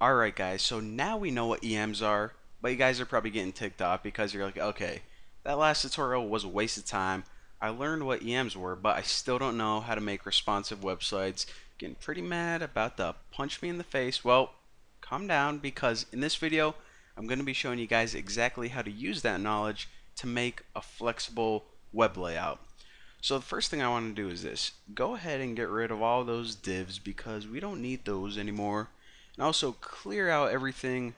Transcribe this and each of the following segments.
Alright guys, so now we know what EMs are, but you guys are probably getting ticked off because you're like, okay, that last tutorial was a waste of time. I learned what EMs were, but I still don't know how to make responsive websites. Getting pretty mad about the punch me in the face. Well, calm down because in this video, I'm going to be showing you guys exactly how to use that knowledge to make a flexible web layout. So the first thing I want to do is this. Go ahead and get rid of all those divs because we don't need those anymore and also clear out everything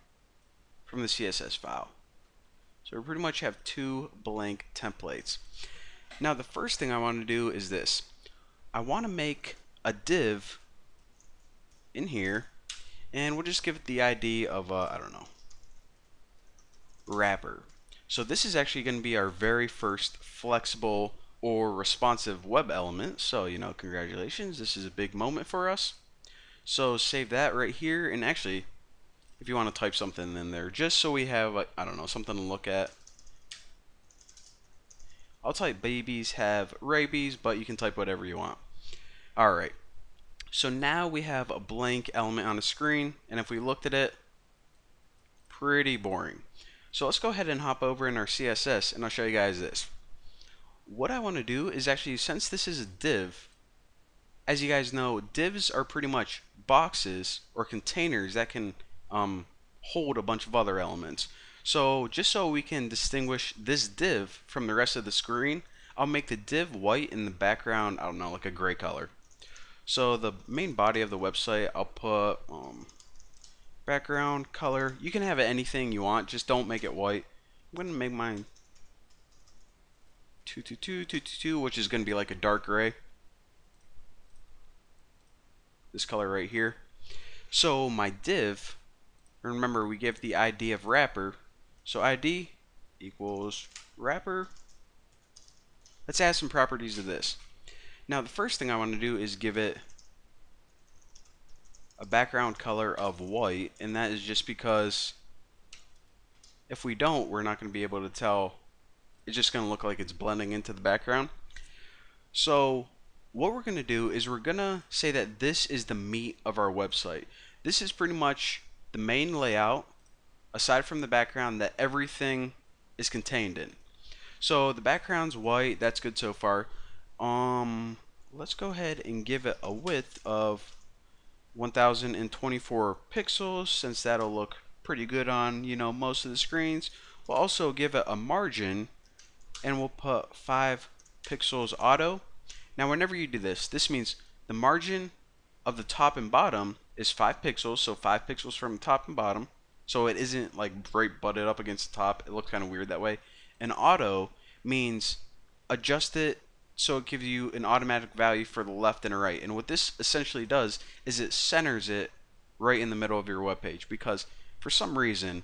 from the CSS file. So we pretty much have two blank templates. Now the first thing I want to do is this. I want to make a div in here and we'll just give it the ID of, uh, I don't know, wrapper. So this is actually going to be our very first flexible or responsive web element. So, you know, congratulations, this is a big moment for us. So save that right here, and actually, if you want to type something in there, just so we have, I don't know, something to look at. I'll type babies have rabies, but you can type whatever you want. Alright, so now we have a blank element on the screen, and if we looked at it, pretty boring. So let's go ahead and hop over in our CSS, and I'll show you guys this. What I want to do is actually, since this is a div, as you guys know, divs are pretty much boxes or containers that can um, hold a bunch of other elements. So just so we can distinguish this div from the rest of the screen, I'll make the div white in the background, I don't know, like a gray color. So the main body of the website, I'll put um, background color. You can have anything you want, just don't make it white. I'm going to make mine 222, 222, which is going to be like a dark gray this color right here. So my div, remember we give the ID of wrapper, so ID equals wrapper. Let's add some properties to this. Now the first thing I want to do is give it a background color of white, and that is just because if we don't, we're not going to be able to tell. It's just going to look like it's blending into the background. So what we're going to do is we're going to say that this is the meat of our website. This is pretty much the main layout, aside from the background that everything is contained in. So the background's white, that's good so far. Um, let's go ahead and give it a width of 1024 pixels since that'll look pretty good on, you know, most of the screens. We'll also give it a margin and we'll put 5 pixels auto now whenever you do this, this means the margin of the top and bottom is 5 pixels, so 5 pixels from the top and bottom. So it isn't like right butted up against the top. It looks kind of weird that way. And auto means adjust it so it gives you an automatic value for the left and the right. And what this essentially does is it centers it right in the middle of your web page because for some reason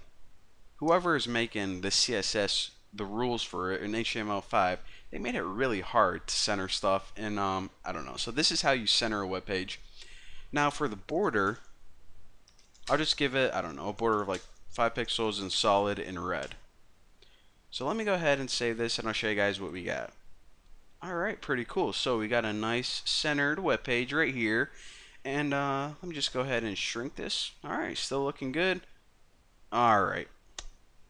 whoever is making the CSS the rules for it in HTML5 they made it really hard to center stuff and um, I don't know. So this is how you center a web page. Now for the border I'll just give it I don't know a border of like 5 pixels and solid in red. So let me go ahead and save this and I'll show you guys what we got. Alright pretty cool. So we got a nice centered web page right here. And uh, let me just go ahead and shrink this. Alright still looking good. Alright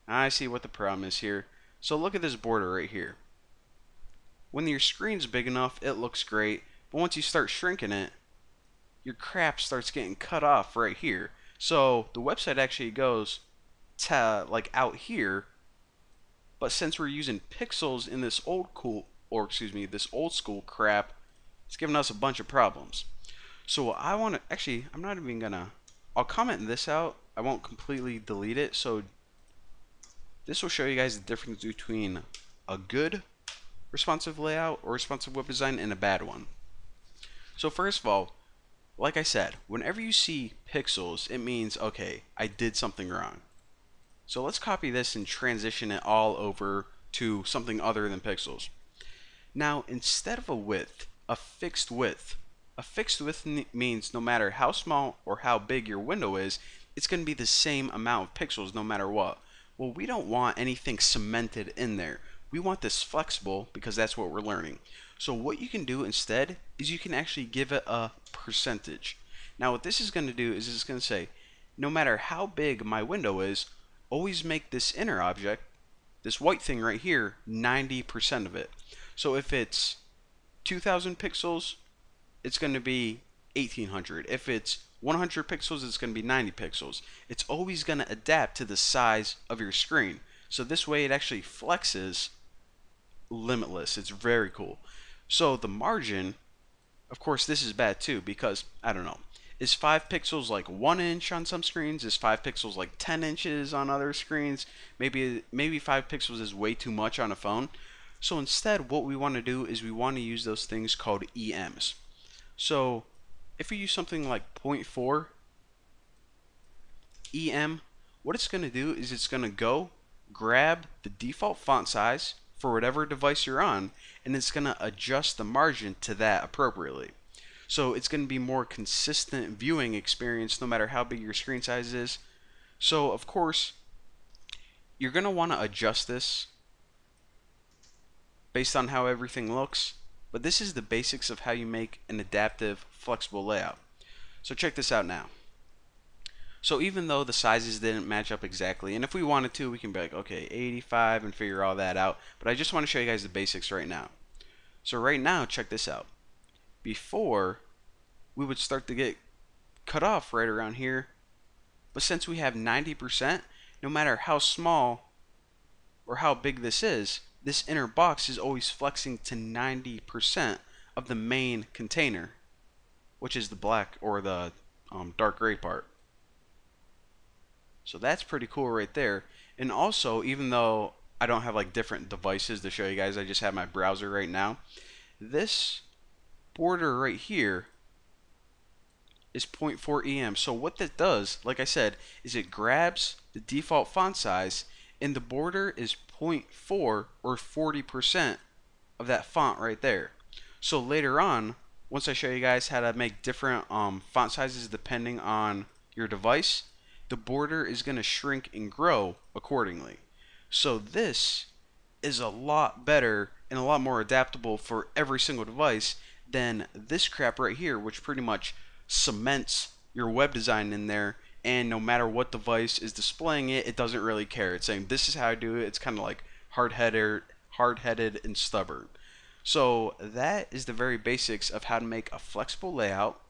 I see what the problem is here so look at this border right here when your screen's big enough, it looks great. But once you start shrinking it, your crap starts getting cut off right here. So the website actually goes to like out here. But since we're using pixels in this old cool or excuse me, this old school crap, it's giving us a bunch of problems. So I want to actually, I'm not even gonna. I'll comment this out. I won't completely delete it. So this will show you guys the difference between a good responsive layout or responsive web design and a bad one. So first of all, like I said, whenever you see pixels, it means, okay, I did something wrong. So let's copy this and transition it all over to something other than pixels. Now, instead of a width, a fixed width. A fixed width means no matter how small or how big your window is, it's going to be the same amount of pixels no matter what. Well, we don't want anything cemented in there we want this flexible because that's what we're learning. So what you can do instead is you can actually give it a percentage. Now what this is going to do is it's going to say no matter how big my window is, always make this inner object, this white thing right here, 90% of it. So if it's 2000 pixels, it's going to be 1800. If it's 100 pixels, it's going to be 90 pixels. It's always going to adapt to the size of your screen. So this way it actually flexes limitless. It's very cool. So the margin, of course, this is bad too because, I don't know, is 5 pixels like 1 inch on some screens? Is 5 pixels like 10 inches on other screens? Maybe maybe 5 pixels is way too much on a phone. So instead, what we want to do is we want to use those things called EMs. So if we use something like 0.4 EM, what it's going to do is it's going to go grab the default font size for whatever device you're on, and it's going to adjust the margin to that appropriately. So it's going to be more consistent viewing experience no matter how big your screen size is. So of course, you're going to want to adjust this based on how everything looks. But this is the basics of how you make an adaptive, flexible layout. So check this out now. So even though the sizes didn't match up exactly, and if we wanted to, we can be like, okay, 85 and figure all that out. But I just want to show you guys the basics right now. So right now, check this out. Before, we would start to get cut off right around here. But since we have 90%, no matter how small or how big this is, this inner box is always flexing to 90% of the main container, which is the black or the um, dark gray part. So that's pretty cool right there. And also, even though I don't have like different devices to show you guys, I just have my browser right now. This border right here is 0.4 EM. So what that does, like I said, is it grabs the default font size and the border is 0.4 or 40% of that font right there. So later on, once I show you guys how to make different um, font sizes depending on your device, the border is going to shrink and grow accordingly. So this is a lot better and a lot more adaptable for every single device than this crap right here, which pretty much cements your web design in there and no matter what device is displaying it, it doesn't really care. It's saying this is how I do it. It's kind of like hard-headed, hard-headed and stubborn. So that is the very basics of how to make a flexible layout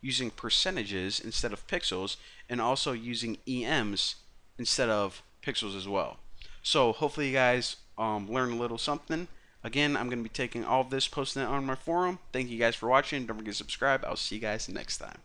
using percentages instead of pixels and also using EMs instead of pixels as well. So hopefully you guys um, learn a little something. Again, I'm going to be taking all of this, posting it on my forum. Thank you guys for watching. Don't forget to subscribe. I'll see you guys next time.